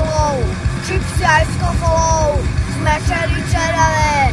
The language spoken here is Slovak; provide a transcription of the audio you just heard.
kofolou, čipsy aj s kofolou, sme šeli červené,